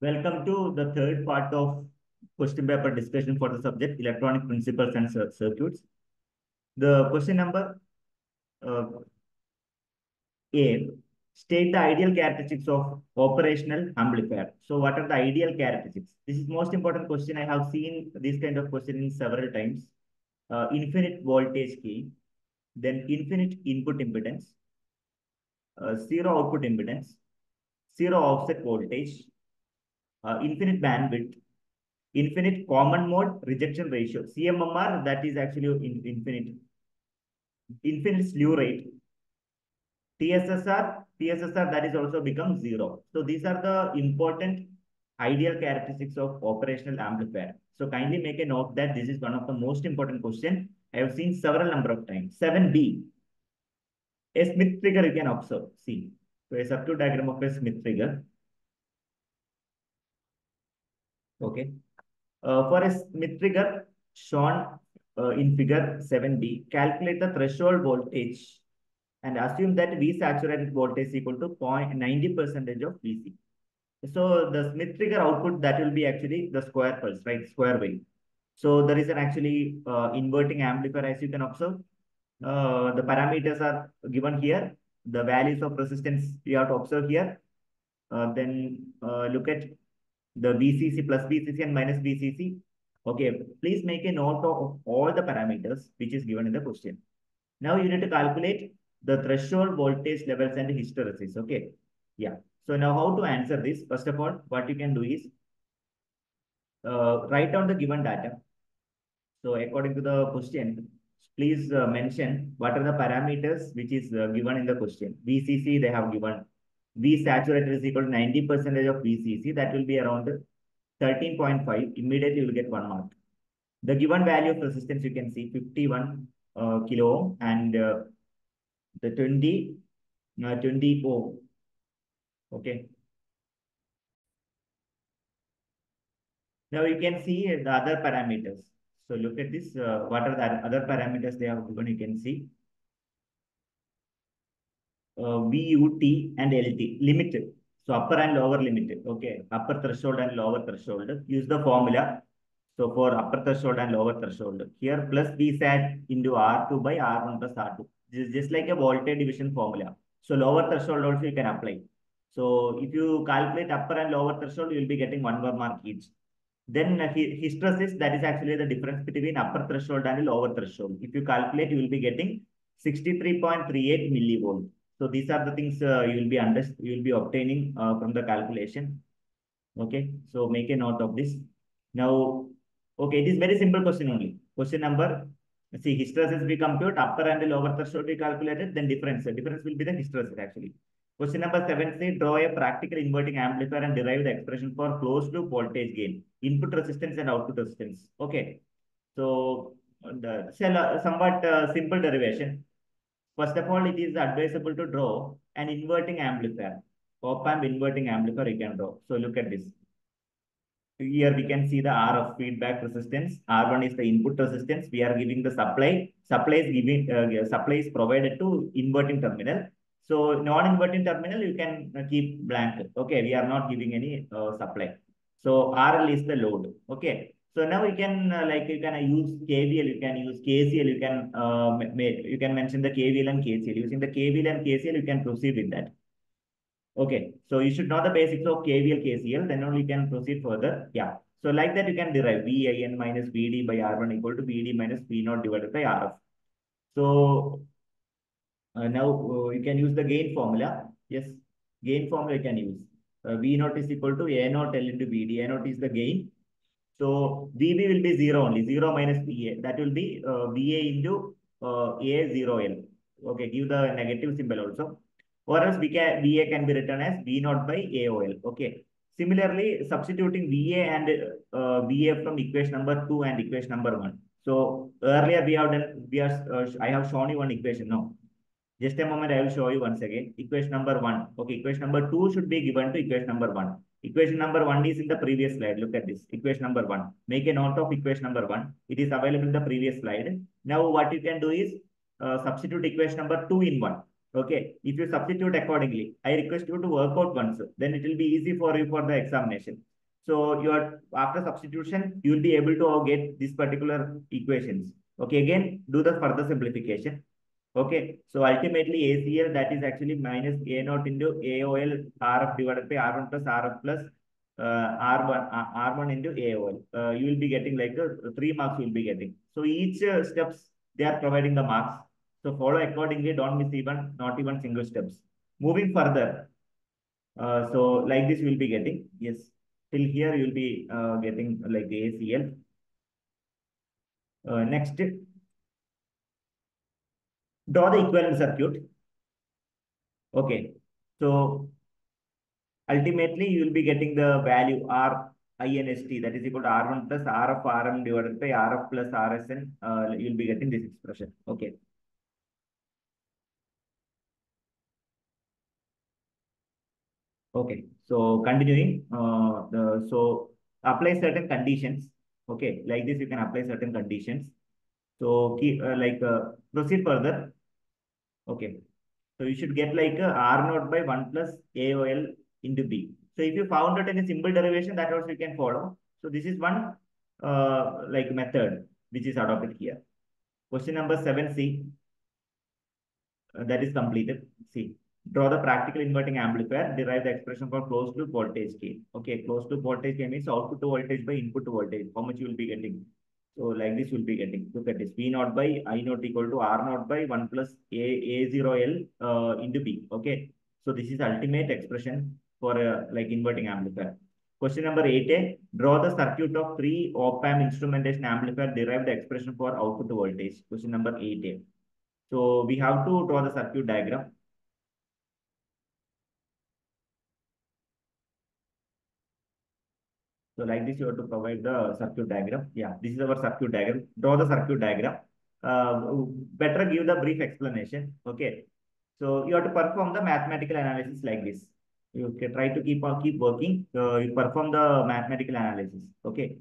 Welcome to the third part of question paper discussion for the subject electronic principles and circuits. The question number uh, A, state the ideal characteristics of operational amplifier. So what are the ideal characteristics? This is most important question. I have seen this kind of question in several times. Uh, infinite voltage key, then infinite input impedance, uh, zero output impedance, zero offset voltage, uh, infinite bandwidth, infinite common mode rejection ratio. CMMR, that is actually in, infinite. Infinite slew rate. TSSR, TSSR, that is also become zero. So these are the important ideal characteristics of operational amplifier. So kindly make a note that this is one of the most important question I have seen several number of times. 7B. A Schmitt trigger you can observe. See. So a circuit diagram of a Schmitt trigger. Okay. Uh, for a Schmitt trigger shown uh, in figure 7b, calculate the threshold voltage and assume that V saturated voltage is equal to 0.90 percentage of Vc. So the Schmitt trigger output that will be actually the square pulse, right? Square wave. So there is an actually uh, inverting amplifier as you can observe. Uh, the parameters are given here. The values of resistance you have to observe here. Uh, then uh, look at the VCC plus VCC and minus VCC. Okay, please make a note of all the parameters which is given in the question. Now you need to calculate the threshold voltage levels and hysteresis. Okay, yeah. So now how to answer this? First of all, what you can do is uh, write down the given data. So according to the question, please uh, mention what are the parameters which is uh, given in the question. VCC they have given V saturated is equal to 90 percentage of VCC. That will be around 13.5. Immediately you will get one mark. The given value of resistance you can see 51 uh, kilo ohm and uh, the 20 uh, 20 ohm. Okay. Now you can see the other parameters. So look at this. Uh, what are the other parameters they have given? You can see uh, VUT and LT limit. So upper and lower limit. Okay, upper threshold and lower threshold. Use the formula. So for upper threshold and lower threshold, here plus V sat into R2 by R1 plus R2. This is just like a voltage division formula. So lower threshold also you can apply. So if you calculate upper and lower threshold, you will be getting one more mark each. Then uh, hysteresis, that is actually the difference between upper threshold and lower threshold. If you calculate, you will be getting 63.38 millivolt. So these are the things uh, you will be under you will be obtaining uh, from the calculation. Okay, so make a note of this. Now, okay, it is very simple question only. Question number, see hysteresis we compute, upper and lower threshold we calculated, then difference. Difference will be the hysteresis actually. Question number seven, say draw a practical inverting amplifier and derive the expression for closed loop voltage gain, input resistance and output resistance. Okay, so the somewhat uh, simple derivation. First of all, it is advisable to draw an inverting amplifier. Op-amp inverting amplifier you can draw. So look at this. Here we can see the R of feedback resistance. R1 is the input resistance. We are giving the supply. Supply is giving uh, supply is provided to inverting terminal. So non-inverting terminal you can keep blank. Okay, we are not giving any uh, supply. So RL is the load. Okay. So now you can uh, like you can uh, use KVL, you can use KCL, you can uh, you can mention the KVL and KCL. Using the KVL and KCL, you can proceed with that. Okay, so you should know the basics of KVL, KCL, then only you can proceed further. Yeah. So like that, you can derive VIN minus VD by R1 equal to VD minus V0 divided by RF. So uh, now uh, you can use the gain formula. Yes, gain formula you can use. Uh, V0 is equal to A0 L into VD. A0 is the gain. So VB will be 0 only, 0 minus VA. That will be uh, VA into uh, A0L. Okay, give the negative symbol also. Or else VK, VA can be written as V0 by AOL. Okay. Similarly, substituting VA and uh, VA from equation number 2 and equation number 1. So earlier we have done, we are, uh, I have shown you one equation. now. just a moment, I will show you once again. Equation number 1. Okay, equation number 2 should be given to equation number 1. Equation number 1 is in the previous slide. Look at this. Equation number 1. Make a note of equation number 1. It is available in the previous slide. Now what you can do is uh, substitute equation number 2 in 1. Okay, if you substitute accordingly, I request you to work out once. Then it will be easy for you for the examination. So you are after substitution, you will be able to get these particular equations. Okay, again, do the further simplification. Okay, so ultimately ACL that is actually minus A naught into AOL RF divided by R1 plus RF plus uh, R1 uh, R1 into AOL. Uh, you will be getting like a, three marks you will be getting. So each uh, steps they are providing the marks. So follow accordingly, don't miss even, not even single steps. Moving further, uh, so like this you will be getting, yes, till here you will be uh, getting like the ACL. Uh, next, draw the equivalent circuit. Okay, so ultimately you will be getting the value R INST that is equal to R1 plus R of RM divided by RF plus RSN. Uh, you will be getting this expression. Okay. Okay, so continuing, uh, the, so apply certain conditions. Okay, like this, you can apply certain conditions. So keep uh, like uh, proceed further. Okay, so you should get like uh, R naught by 1 plus AOL into B. So if you found out any simple derivation, that also you can follow. So this is one uh, like method which is adopted here. Question number 7C, uh, that is completed. See, draw the practical inverting amplifier, derive the expression for closed loop voltage gain. Okay, closed loop voltage gain means output to voltage by input to voltage. How much you will be getting? So like this will be getting. Look at this. V naught by I naught equal to R naught by 1 plus A, A0L uh, into B. Okay. So this is ultimate expression for a like inverting amplifier. Question number 8A. Draw the circuit of three op-amp instrumentation amplifier, derive the expression for output voltage. Question number 8A. So we have to draw the circuit diagram. So like this, you have to provide the circuit diagram. Yeah, this is our circuit diagram. Draw the circuit diagram. Uh, better give the brief explanation. Okay. So you have to perform the mathematical analysis like this. You can try to keep on keep working. Uh, you perform the mathematical analysis. Okay.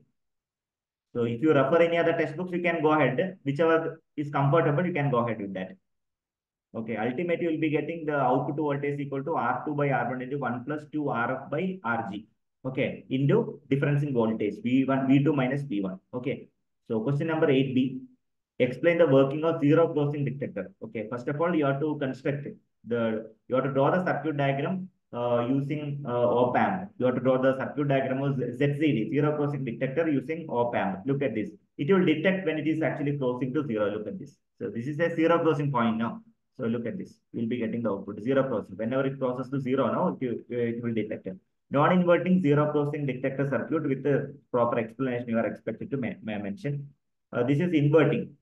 So if you refer any other textbooks, you can go ahead. Whichever is comfortable, you can go ahead with that. Okay. Ultimately, you will be getting the output voltage equal to R2 by R1 into 1 plus 2 RF by RG okay, into difference in voltage, V1, V2 minus V1. Okay. So question number 8B, explain the working of zero crossing detector. Okay. First of all, you have to construct the, you have to draw the circuit diagram uh, using uh, op-amp. You have to draw the circuit diagram of ZCD, zero crossing detector using op-amp. Look at this. It will detect when it is actually crossing to zero. Look at this. So this is a zero crossing point now. So look at this. We'll be getting the output zero crossing. Whenever it crosses to zero now, it, it will detect it. Non-inverting zero crossing detector circuit with the proper explanation you are expected to mention. Uh, this is inverting.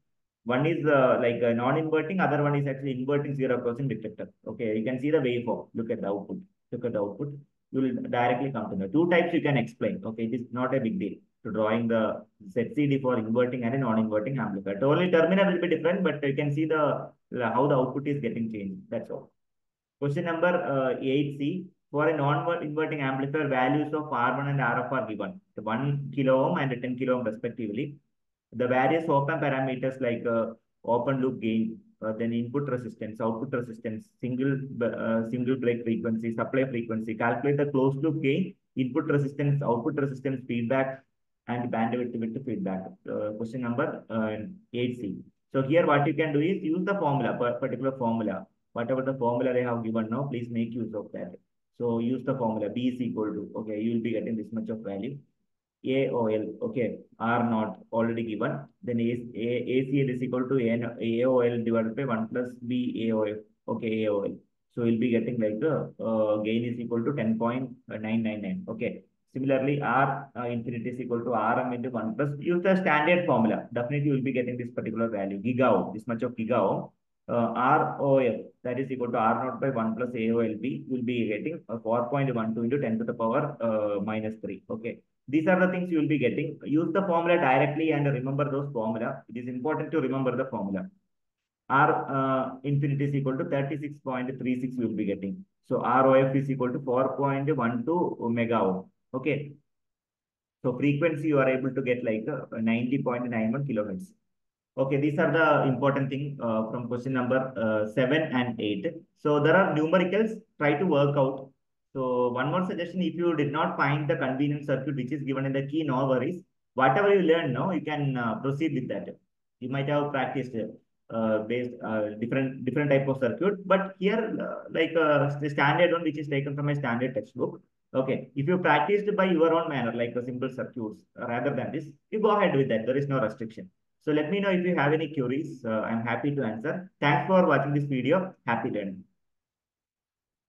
One is uh, like a non-inverting, other one is actually inverting zero crossing detector. Okay, you can see the waveform. Look at the output. Look at the output. You will directly come to the two types you can explain. Okay, it is not a big deal to drawing the ZCD for inverting and a non-inverting amplifier. Only terminal will be different, but you can see the how the output is getting changed. That's all. Question number uh, 8C for a non-inverting amplifier, values of R1 and RF are given, the 1 kilo ohm and 10 kilo ohm respectively. The various op-amp parameters like uh, open loop gain, uh, then input resistance, output resistance, single uh, single break frequency, supply frequency, calculate the closed loop gain, input resistance, output resistance, feedback, and bandwidth with feedback. Uh, question number 8C. So here what you can do is use the formula, particular formula. Whatever the formula they have given now, please make use of that. So use the formula B is equal to, okay, you will be getting this much of value. AOL, okay, R naught already given. Then A, ACL is equal to A, AOL divided by 1 plus B okay, AOL. So we'll be getting like the uh, gain is equal to 10.999, okay. Similarly, R uh, infinity is equal to RM into 1 plus, use the standard formula. Definitely you will be getting this particular value, giga ohm, this much of giga ohm uh, ROF that is equal to R naught by 1 plus AOLB will be getting a 4.12 into 10 to the power uh, minus 3. Okay. These are the things you will be getting. Use the formula directly and remember those formula. It is important to remember the formula. R uh, infinity is equal to 36.36 we will be getting. So ROF is equal to 4.12 mega ohm. Okay. So frequency you are able to get like uh, 90.91 kilohertz. Okay, these are the important thing uh, from question number uh, seven and eight. So there are numericals, try to work out. So one more suggestion, if you did not find the convenient circuit which is given in the key, no worries. Whatever you learn now, you can uh, proceed with that. You might have practiced uh, based uh, different different type of circuit, but here uh, like uh, the standard one which is taken from a standard textbook. Okay, if you practiced by your own manner, like the simple circuits, rather than this, you go ahead with that. There is no restriction. So let me know if you have any queries. Uh, I'm happy to answer. Thanks for watching this video. Happy learning.